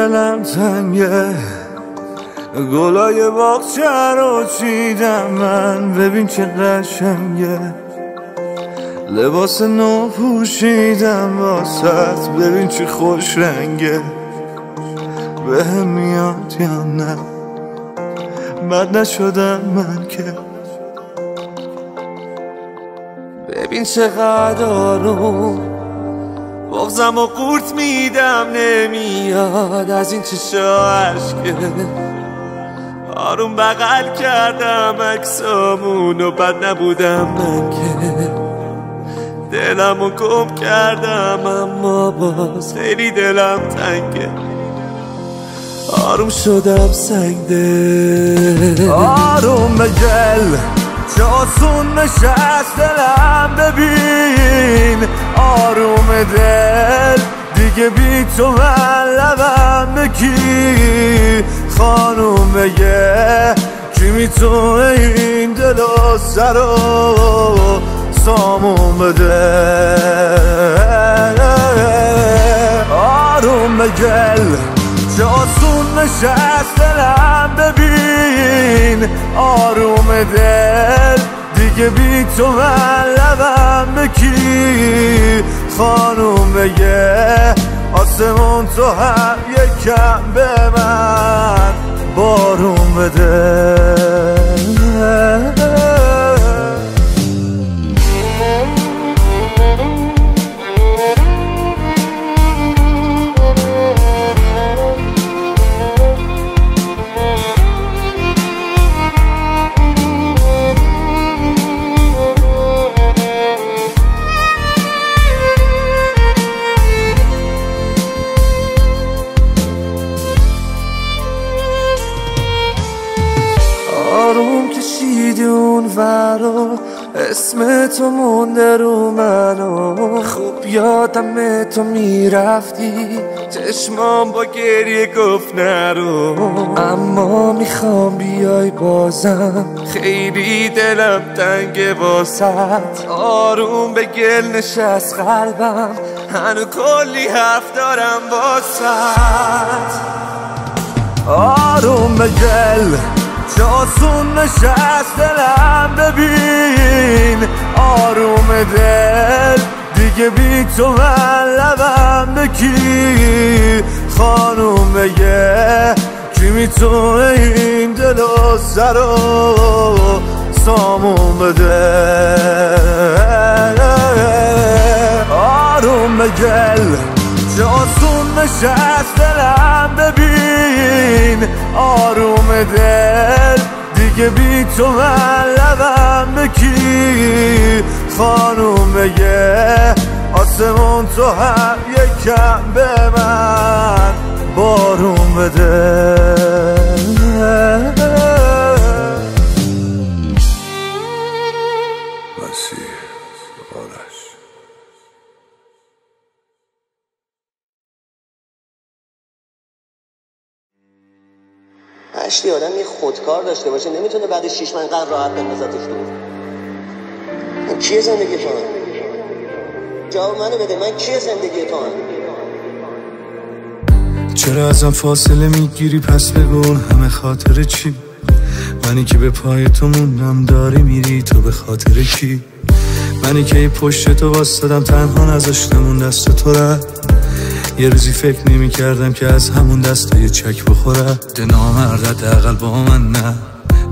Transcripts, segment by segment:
دلم تنگه. گلای باغچه رو چیدم من. ببین چه قشنگه. لباس نو پوشیدم واسط. ببین چه خوش رنگه. به هم میاد یا نه. بد نشدم من که. ببین چقدر آروم. بغزم و قورت میدم نمیاد. از این چشا عشقه؟ آروم بغل کردم اکسامون و بد نبودم من که. دلم و گم کردم اما باز خیلی دلم تنگه. آروم شدم سنگده آروم گل جاسون نشست دلم ببین. آروم دل دیگه بی تو من لبم بکی خانوم بگه کی می‌تونه این دل و سر و سامون بده؟ آروم بگل جاسون نشست دلم ببین؟ آروم دل دیگه بی تو من لبم بکی خانوم بگه آسمون تو هم یکم به من بارون بده. مونده رو منو خوب یادم تو می‌رفتی. چشمام با گریه گفت نرو. اما می‌خوام بیای بازم. خیلی دلم تنگ واسط آروم به گل نشست قلبم. هنو کلی حرف دارم واسط آروم به گل. جاسون نشست دلم ببین. آروم دل. دیگه بی تو من لبم بکی. خانوم بگه کی می‌تونه این دل و سر و سامون بده. آروم بگل. جاسون نشست دلم ببین. آروم دل. دیگه بی تو من لبم بکی خانوم بگه آسمون تو هم یکم به من بارون بده. هشتی آدم یه خودکار داشته باشه نمی‌تونه بعد شیش من قرار راحت بندازتش دور. من کیه زندگی تو؟ جواب منو بده من کیه زندگی تو؟ چرا ازم فاصله می‌گیری؟ پس بگو همه خاطر چی؟ منی که به پای تو موندم داری میری تو به خاطر کی؟ منی که پشت تو واسدم تنها نذاشتم اون دست تو رد یه روزی فکر نمی کردم که از همون دست یه چک بخوره نامرد حداقل با من نه.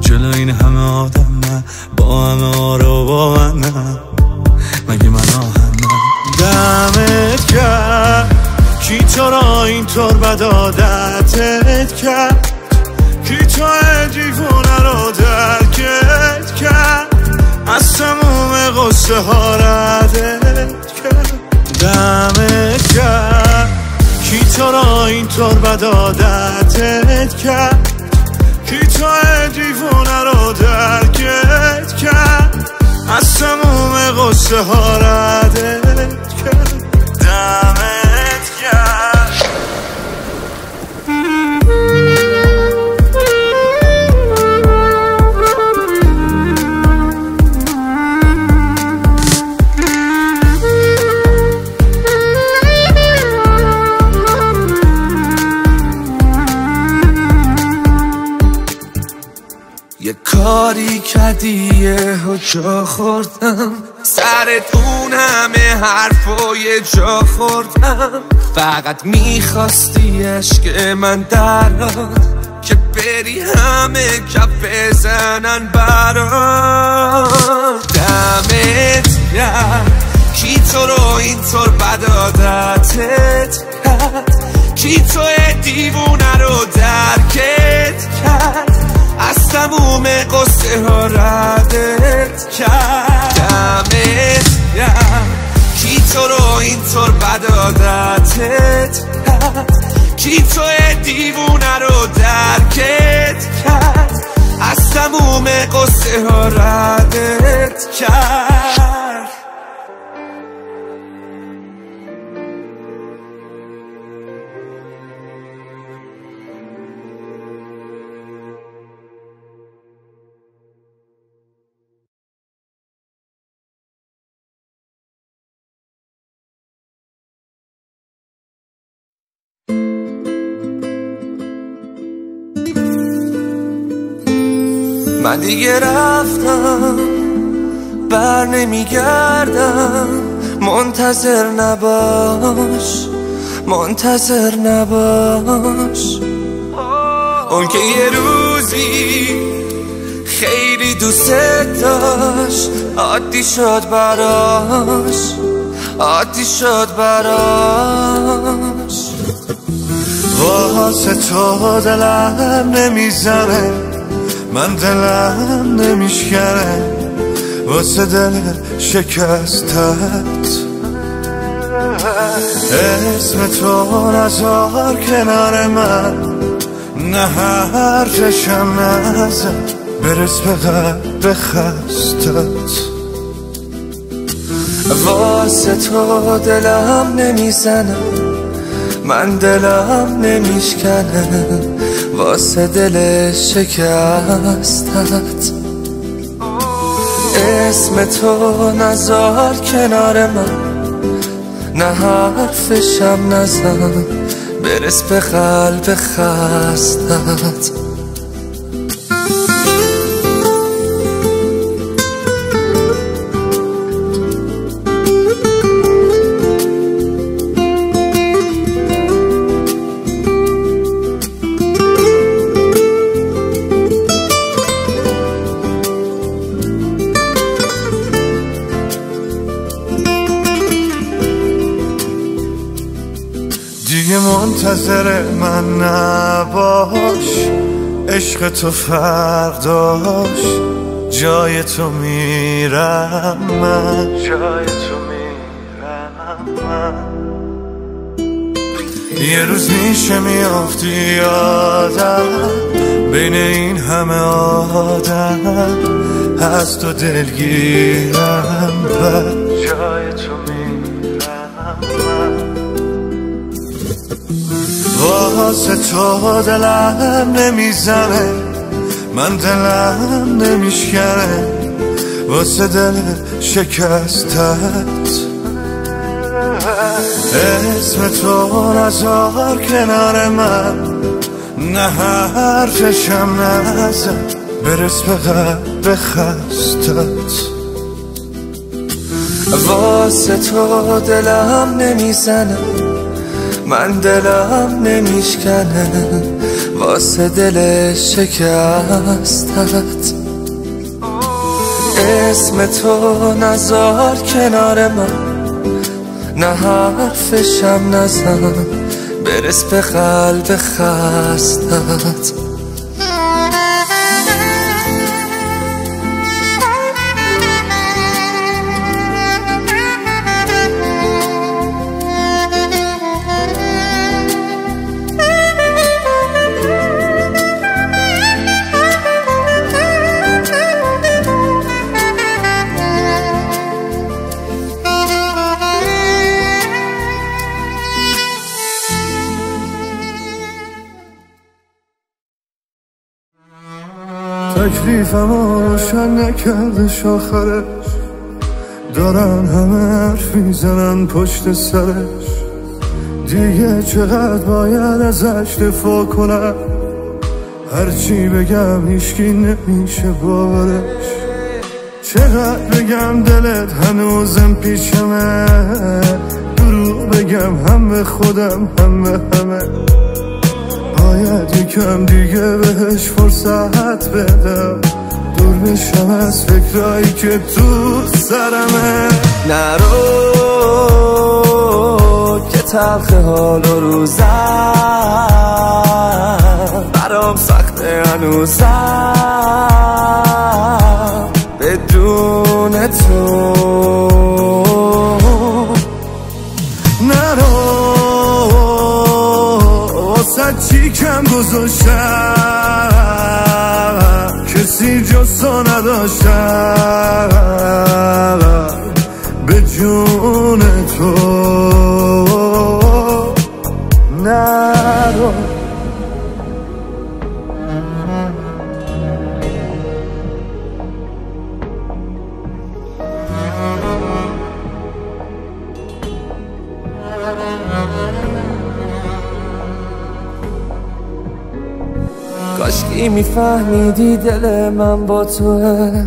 جلو این همه آدم نه. با همه آرا با من نه. مگه من آهنم؟ دمت کرد کی تو را اینطور بد عادتت کرد؟ کی تو دیوونه رو درکت کرد؟ از تموم قصه ها ردت کرد. دمت کرد کی تو را اینطور بد عادتت کرد؟ کی تو دیوونه رو درکت کرد؟ از تموم قصه ها ردت کرد. دمت کرد کردی و جا خوردم. سر اون همه حرفای جا خوردم. فقط می‌خواستی عشق من دراد که بری همه کف بزنن برات دمت کی تو رو اینطور بدادتت کی تو دیوونه رو درکت کرد؟ از تموم قصه ها ردت کرد. دمت کی تو رو اینطور بدادتت کی تو دیوونه رو درکت کرد؟ از تموم قصه ها ردت کرد. من دیگه رفتم بر نمیگردم. منتظر نباش منتظر نباش. اون که یه روزی خیلی دوست داشت عادی شد براش عادی شد براش. واسه تو دلم نمی‌زنه من دلم نمیشکنه. واسه دل شکستت. اسم تو نزار کنار من. نه حرفشم نزن برس به قلب خستت. واسه تو دلم نمی‌زنه. من دلم نمیشکنه. واسه دل شکستت. اسم تو نزار کنار من. نه حرفشم نزن. برس به قلب خستت. نباش عشق تو فرق داشت جای تو میرم من. جای تو میرم من. یه روز میشه میافتی یادم بین این همه آدم از تو دلگیرم جای تو واسه تو دلم نمی‌زنه من دلم نمیشکنه واسه دل شکستت. اسم تو نزار کنار من نه حرفشم نزن برس به قلب خستت واسه تو دلم نمی‌زنه من دلم نمیشکنه واسه دل شکستت. اسم تو نزار کنار من نه حرفشم نزن برس به قلب خستت. تکلیفم روشن نکردش آخرش دارن همه حرف می‌زنن پشت سرش دیگه چقدر باید ازش دفاع کنم؟ هرچی بگم هیچکی نمیشه باورش. چقدر بگم دلت هنوزم پیشمه درو بگم هم به خودم هم به همه. باید یکم دیگه بهش فرصت بدم. دور بشم از فکرایی که تو سرمه. نرو که تلخ حال و روزم. برام سخته هنوزم. بدون تو. کم گذاشتم. کسی جسا نداشتم. به جون تو. میفهمیدی دل من با توه؟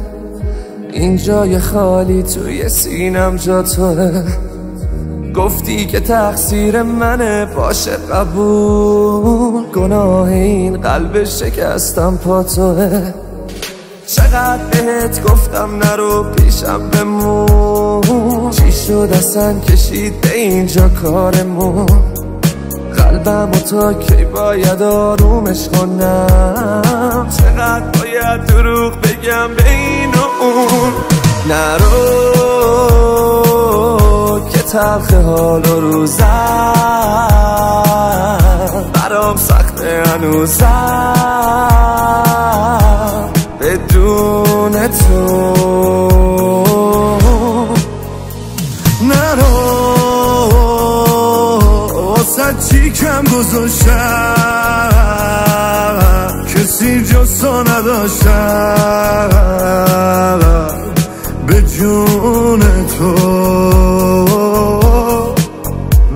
این جای خالی توی سینم جا توه؟ گفتی که تقصیر منه باشه قبول. گناه این قلب شکستم پا توه. چقدر بهت گفتم نرو پیشم بمون. چی شد اصلا کشید به اینجا کارمون؟ قلبم و تا کی باید آرومش کنم؟ چقدر باید دروغ بگم به این و اون؟ نرو که تلخ حال و روزم برام سخته هنوزم. بدون تو چی کم گذاشتم کسی جسا نداشتم. به جون تو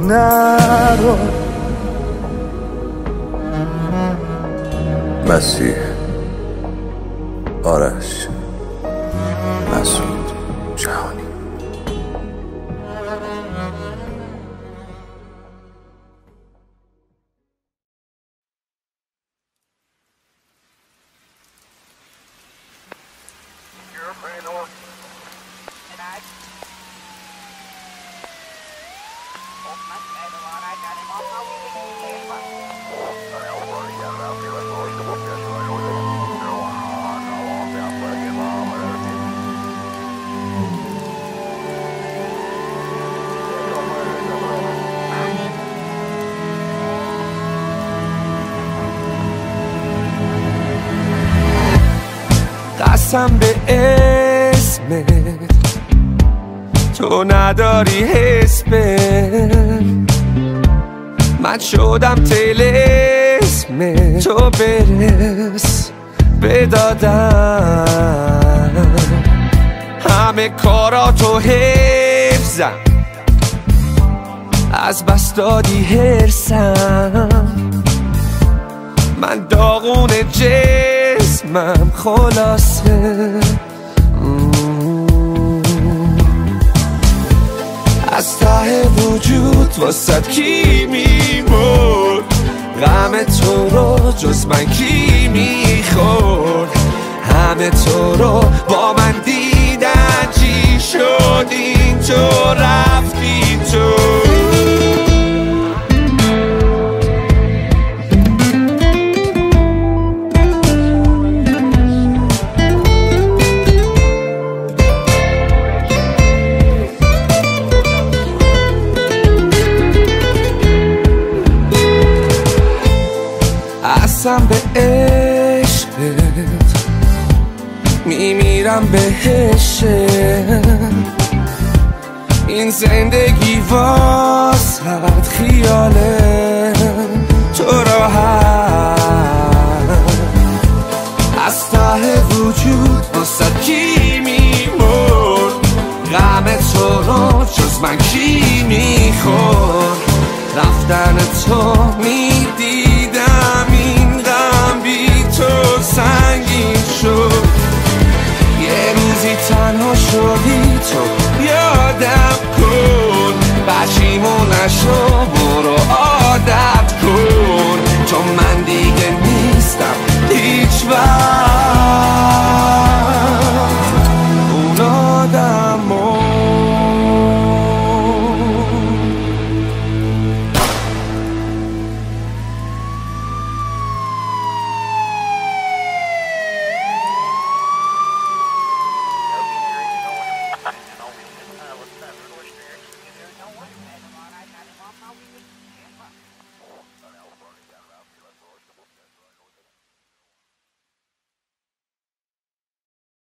نرو. مسیح. قسم به اسمت تو نداری حس من شدم تلسم تو برس بدادم. همه کاراتو حفظم. از بس دادی هرسم من داغون جسمم خلاصه. از ته وجود واسد کی میمرد غم تو رو جز من کی می‌خورد؟ همه تو رو با من دیدن چی شد؟ این تو رفتی تو قسم به عشقت. میمیرم بهش این زندگی واسد خیاله. تو راحت. از ته وجود واسد کی میمرد؟ غم تو رو جز من کی می‌خورد؟ رفتن تو می‌دیدم شدی تو یادم کن. بچیمو نشو برو عادت کن. چون من دیگه نیستم هیچ وقت.